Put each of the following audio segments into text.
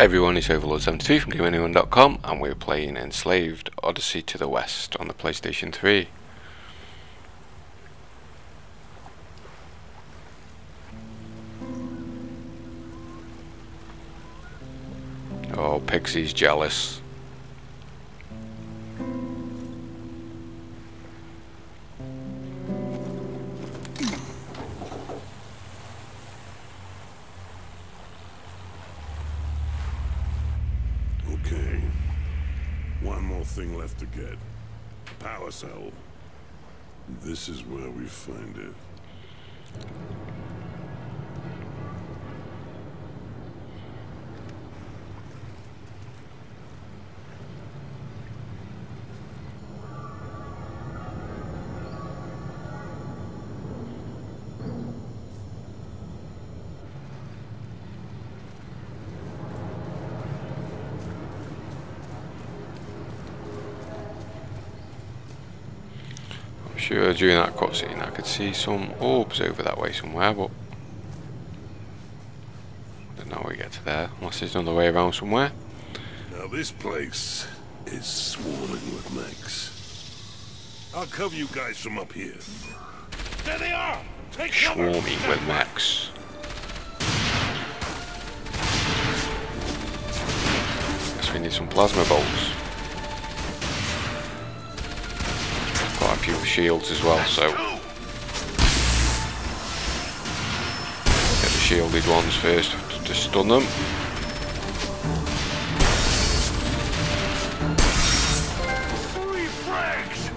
Hi everyone, it's Overlord73 from GameAnyone.com and we're playing Enslaved Odyssey to the West on the PlayStation 3. Oh, Pigsy's jealous. Left to get. A Power cell. This is where we find it. I'm sure during that cutscene I could see some orbs over that way somewhere, but I don't know how we get to there, unless there's another way around somewhere. Now this place is swarming with mechs. I'll cover you guys from up here. There they are! Take cover! Swarming with mechs. Guess we need some plasma bolts. Few shields as well, so get the shielded ones first to- stun them. Three frags!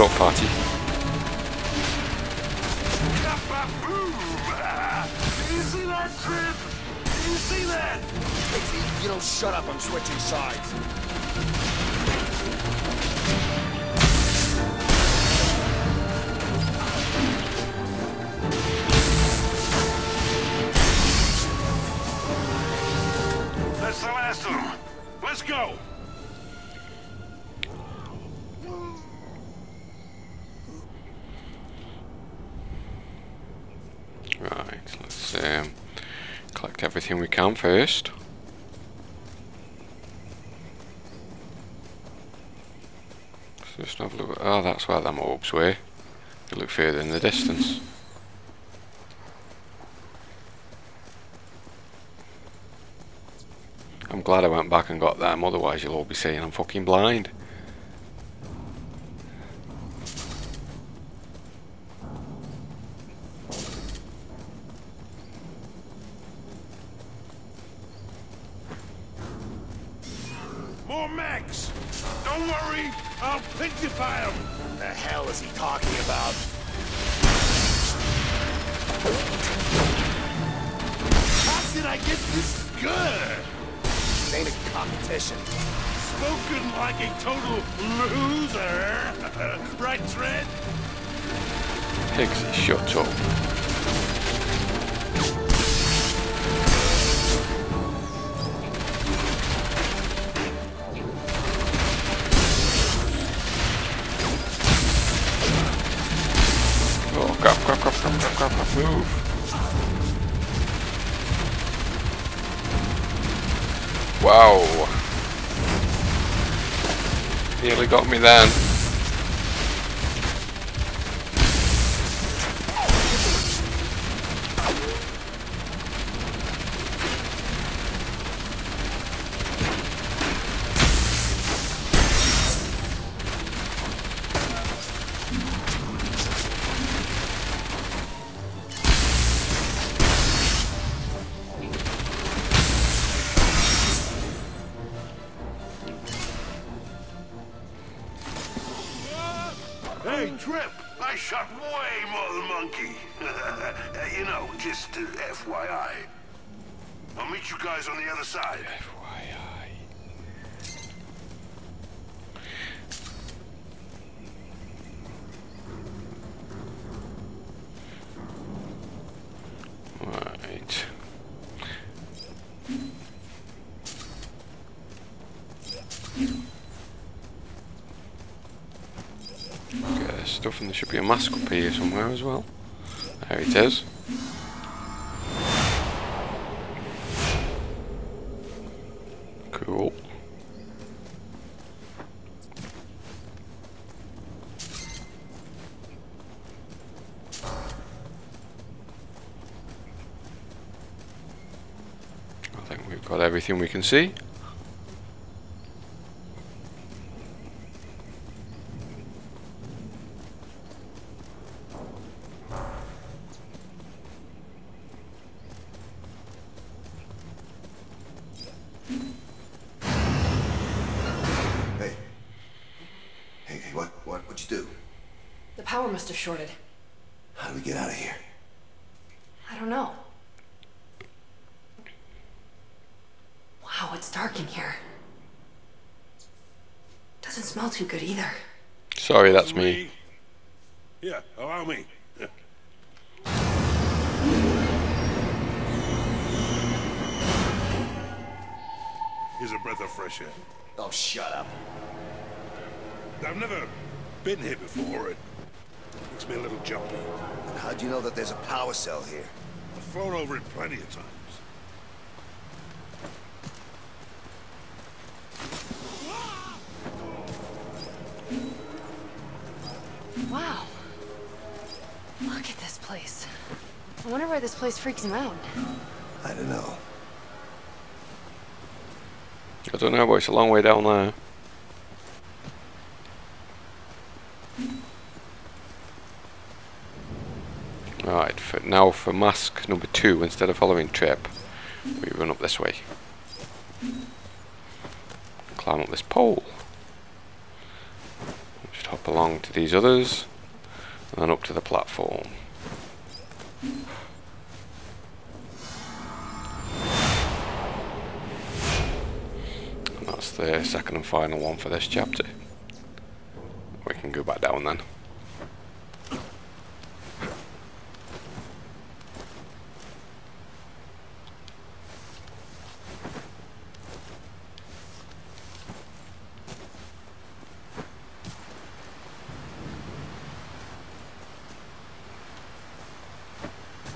Up, fatty. Boom! You see that trip? You see that? If you don't shut up, I'm switching sides. Go! Right, let's um, collect everything we can first. So just have a look. Oh, that's where them orbs were. Look further in the distance. Glad I went back and got them, otherwise you'll all be saying I'm fucking blind. More mechs! Don't worry, I'll pictify them! What the hell is he talking about? How did I get this good? This ain't a competition. Spoken like a total loser! right, Trent? Pigsy, shut up. Oh, crap, crap, crap, crap, crap, crap, crap, move. Wow. Nearly got me then. You know, just uh, FYI. I'll meet you guys on the other side. FYI. Right. Okay, stuff and there should be a mask up here somewhere as well. There it is. Cool. I think we've got everything we can see. Hey. Hey, hey, what, what, what'd you do? The power must have shorted. How do we get out of here? I don't know. Wow, it's dark in here. Doesn't smell too good either. Sorry, that's me. Yeah, allow me. Here's a breath of fresh air. Oh, shut up. I've never been here before. It makes me a little jumpy. And how do you know that there's a power cell here? I've flown over it plenty of times. Wow. Look at this place. I wonder why this place freaks him out. I don't know. I don't know, but it's a long way down there. Right, for now for mask number two, instead of following Trip, we run up this way. Climb up this pole. Hop along to these others, and then up to the platform. And that's the second and final one for this chapter. We can go back down then.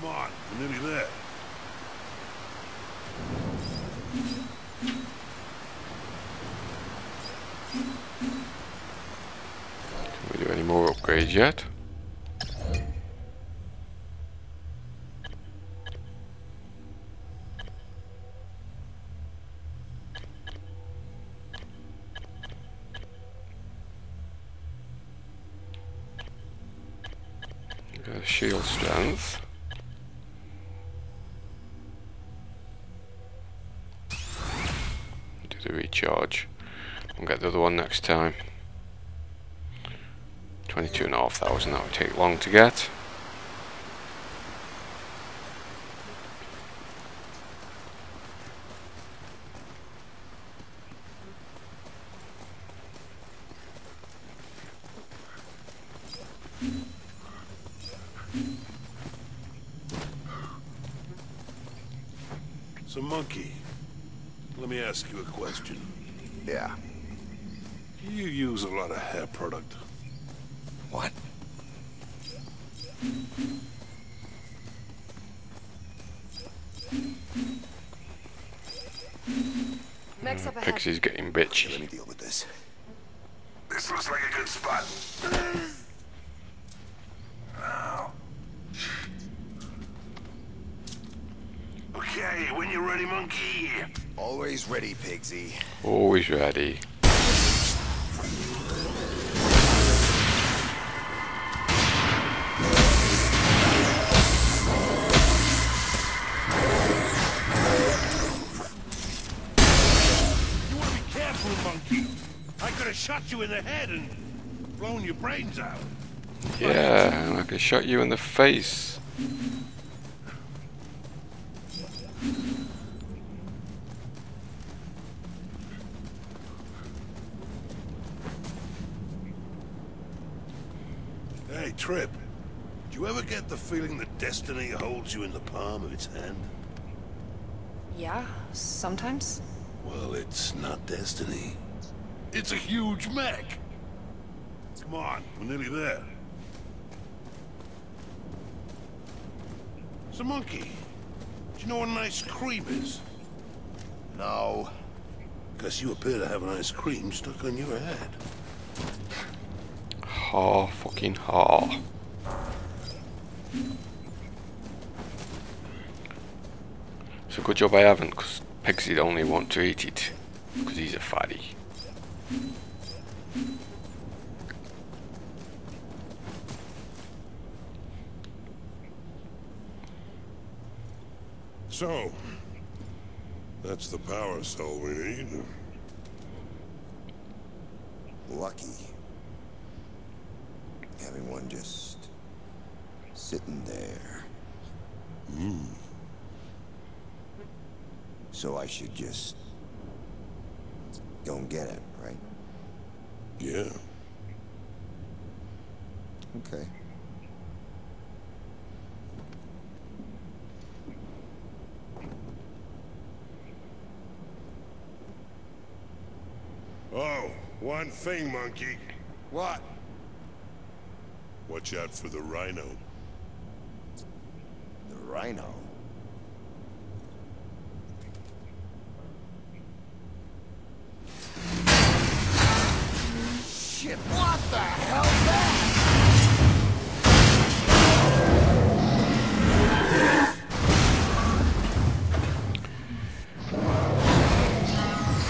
Come on, we're nearly there. Can we do any more upgrades yet? Got shield strength. Do the recharge. We'll get the other one next time. Twenty-two and a half thousand. That would take long to get. So, Monkey, let me ask you a question. Yeah. You use a lot of hair product. What? Max up. Mm, Pigsy's getting bitchy. Let me deal with this. This looks like a good spot. Ow. Okay, when you're ready, Monkey. Always ready, Pigsy. Always ready. shot you in the head and blown your brains out. Yeah, and I could shot you in the face. Hey, Trip. Do you ever get the feeling that destiny holds you in the palm of its hand? Yeah, sometimes. Well, it's not destiny. It's a huge mech. Come on, we're nearly there. It's a Monkey, do you know what an ice cream is? No. Guess you appear to have an ice cream stuck on your head. Ha, fucking ha. It's a good job I haven't, because Pigsy'd only want to eat it, because he's a fatty. So, that's the power cell we need. Lucky. Having one just sitting there. Hmm. So I should just go and get it, right? Yeah. Okay. Oh, one thing, Monkey. What? Watch out for the rhino. The rhino? Shit, what the hell's that?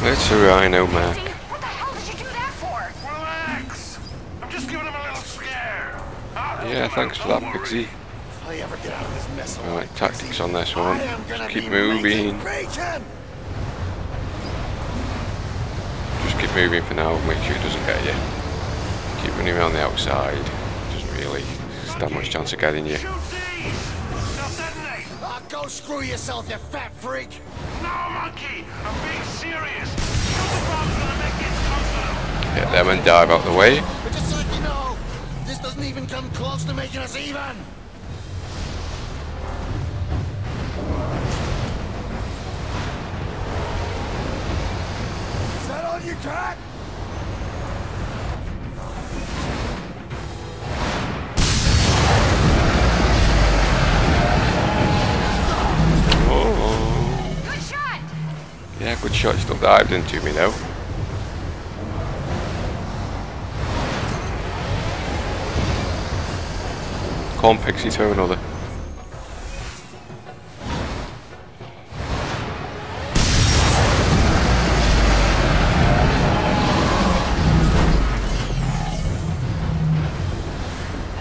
It's a rhino, Mac. What the hell did you do that for? Relax! I'm just giving him a little scare. Yeah, thanks for that, Pigsy. If I ever get out of this mess alive, Right, tactics on this one. I am gonna Just keep moving. making! Just keep moving for now, make sure it doesn't get you. Keep running around the outside. Doesn't really stand much chance of getting you. Shoot these! Now detonate! Ah, go screw yourself, you fat freak! No, Monkey! I'm being serious! Shoot the bombs when the mech gets close them! Hit them and dive out the way. But just so you know, this doesn't even come close to making us even! Is that all you got? Yeah, good shot. Still dived into me though. Come Pigsy, throw another.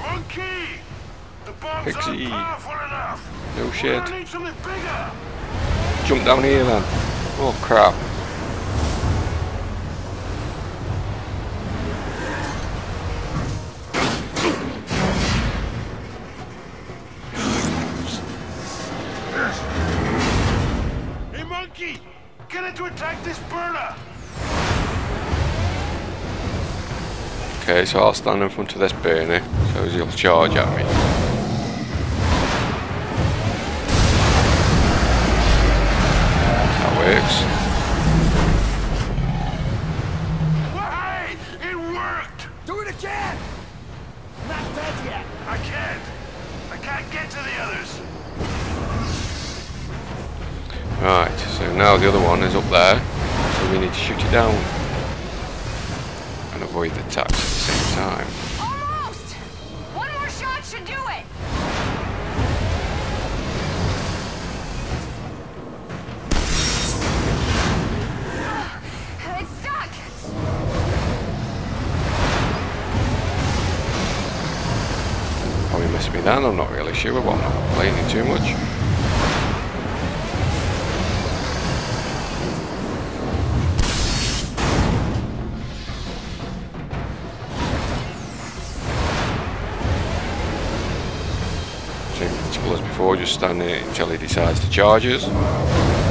Monkey! Pigsy. aren't powerful enough! No shit. gonna need something bigger! Jump down here then. Oh crap. Hey, Monkey! Get it to attack this burner! Okay, so I'll stand in front of this burner so he'll charge at me. There, so we need to shoot it down and avoid the attacks at the same time. Almost! One more shot should do it! It's stuck! Probably missed me then, I'm not really sure, but I'm not complaining too much. Same as before, just stand there until he decides to charge us.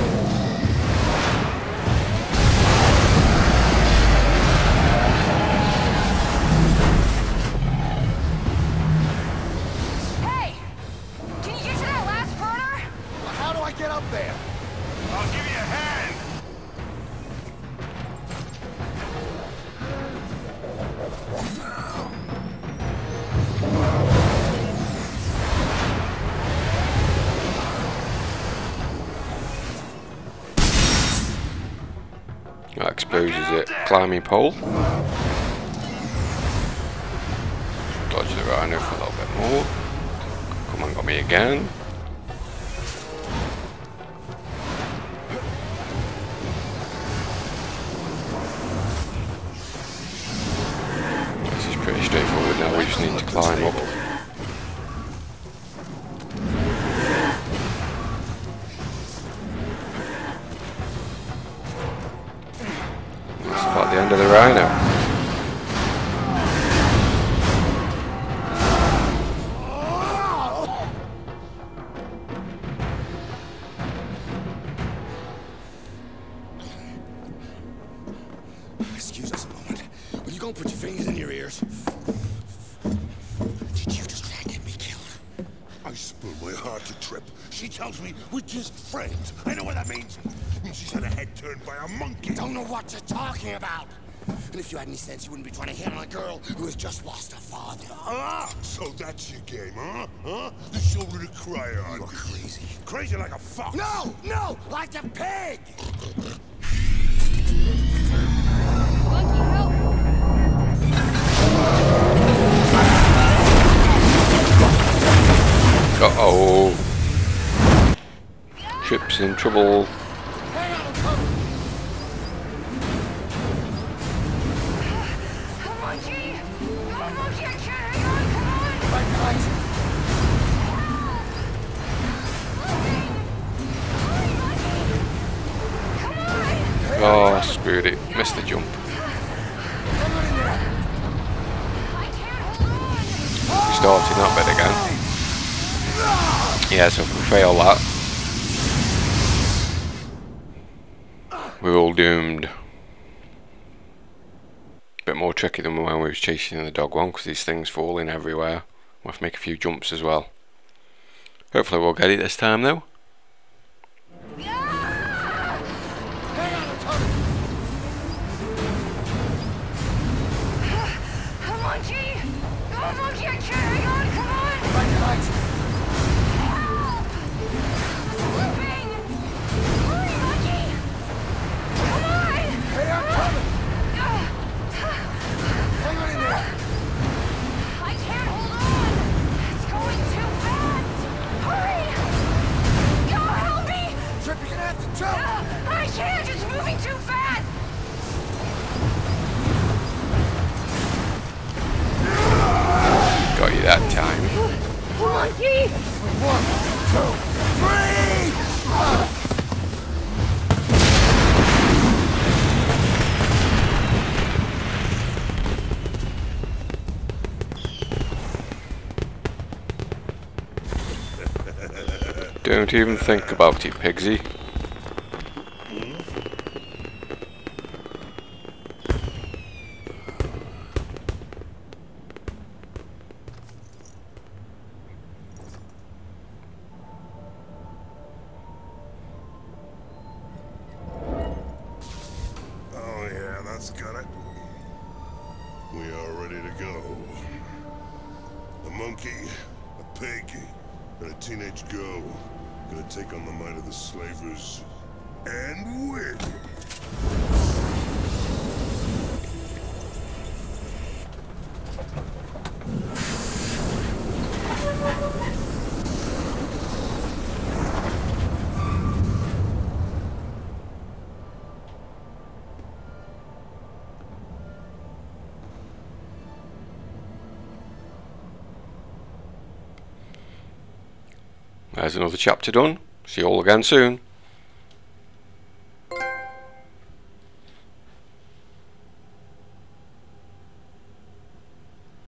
That exposes it. Climbing pole. Dodge the rhino for a little bit more. Come on, got me again. This is pretty straightforward now, we just need to climb up. Tells me we're just friends. I know what that means. It means she's had her head turned by a monkey. Don't know what you're talking about. And if you had any sense, you wouldn't be trying to hit on a girl who has just lost her father. Ah, so that's your game, huh? Huh? The shoulder to cry on. You're crazy. Crazy like a fox. No, no, like a pig! Come on! Oh, screwed it. Missed the jump. In! Starting that bit again. Yeah, so if we fail that, we're all doomed. Bit more tricky than when we was chasing the dog one, because these things falling everywhere. We'll have to make a few jumps as well. Hopefully we'll get it this time though. Don't even think about it, Pigsy. And win. There's another chapter done. See you all again soon.